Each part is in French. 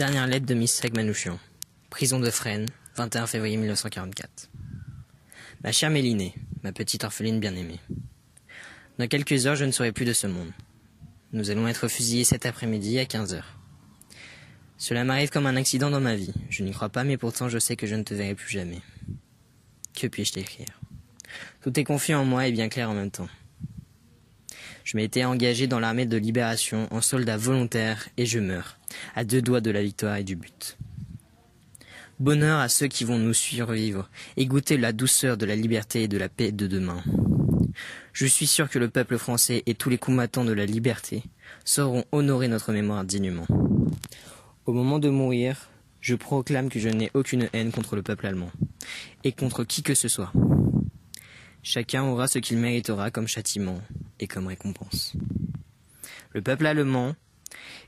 Dernière lettre de Miss Manouchian. Prison de Fresnes, 21 février 1944. Ma chère Mélinée, ma petite orpheline bien-aimée. Dans quelques heures, je ne serai plus de ce monde. Nous allons être fusillés cet après-midi à 15 heures. Cela m'arrive comme un accident dans ma vie. Je n'y crois pas, mais pourtant je sais que je ne te verrai plus jamais. Que puis-je t'écrire? Tout est confus en moi et bien clair en même temps. Je m'étais engagé dans l'armée de libération en soldat volontaire et je meurs, à deux doigts de la victoire et du but. Bonheur à ceux qui vont nous survivre et goûter la douceur de la liberté et de la paix de demain. Je suis sûr que le peuple français et tous les combattants de la liberté sauront honorer notre mémoire dignement. Au moment de mourir, je proclame que je n'ai aucune haine contre le peuple allemand, et contre qui que ce soit. Chacun aura ce qu'il méritera comme châtiment et comme récompense. Le peuple allemand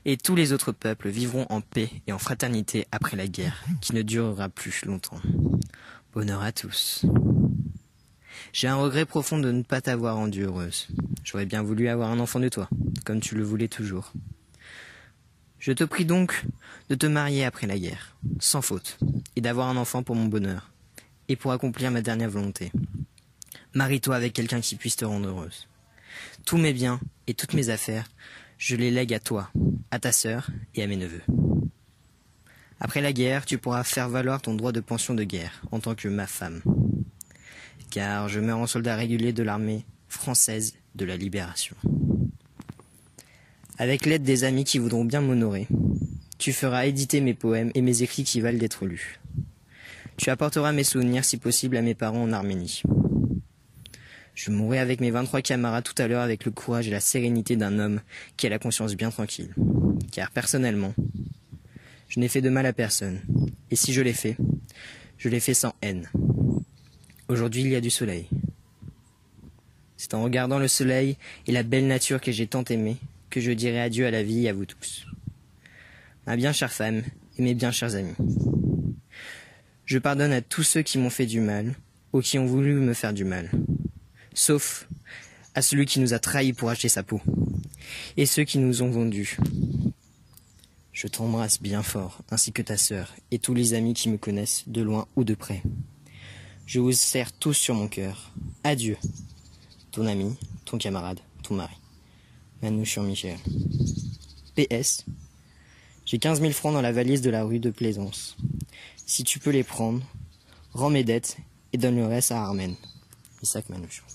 et tous les autres peuples vivront en paix et en fraternité après la guerre, qui ne durera plus longtemps. Bonheur à tous. J'ai un regret profond de ne pas t'avoir rendue heureuse. J'aurais bien voulu avoir un enfant de toi, comme tu le voulais toujours. Je te prie donc de te marier après la guerre, sans faute, et d'avoir un enfant pour mon bonheur, et pour accomplir ma dernière volonté. Marie-toi avec quelqu'un qui puisse te rendre heureuse. Tous mes biens et toutes mes affaires, je les lègue à toi, à ta sœur et à mes neveux. Après la guerre, tu pourras faire valoir ton droit de pension de guerre en tant que ma femme. Car je meurs en soldat régulier de l'armée française de la libération. Avec l'aide des amis qui voudront bien m'honorer, tu feras éditer mes poèmes et mes écrits qui valent d'être lus. Tu apporteras mes souvenirs si possible à mes parents en Arménie. Je mourrai avec mes 23 camarades tout à l'heure avec le courage et la sérénité d'un homme qui a la conscience bien tranquille. Car personnellement, je n'ai fait de mal à personne. Et si je l'ai fait, je l'ai fait sans haine. Aujourd'hui, il y a du soleil. C'est en regardant le soleil et la belle nature que j'ai tant aimée que je dirai adieu à la vie et à vous tous. Ma bien chère femme et mes bien chers amis. Je pardonne à tous ceux qui m'ont fait du mal ou qui ont voulu me faire du mal sauf à celui qui nous a trahis pour acheter sa peau, et ceux qui nous ont vendus. Je t'embrasse bien fort, ainsi que ta sœur, et tous les amis qui me connaissent, de loin ou de près. Je vous serre tous sur mon cœur. Adieu. Ton ami, ton camarade, ton mari. Manouchian Michel. PS. J'ai quinze mille francs dans la valise de la rue de Plaisance. Si tu peux les prendre, rends mes dettes et donne le reste à Armen. Isaac Manouchian.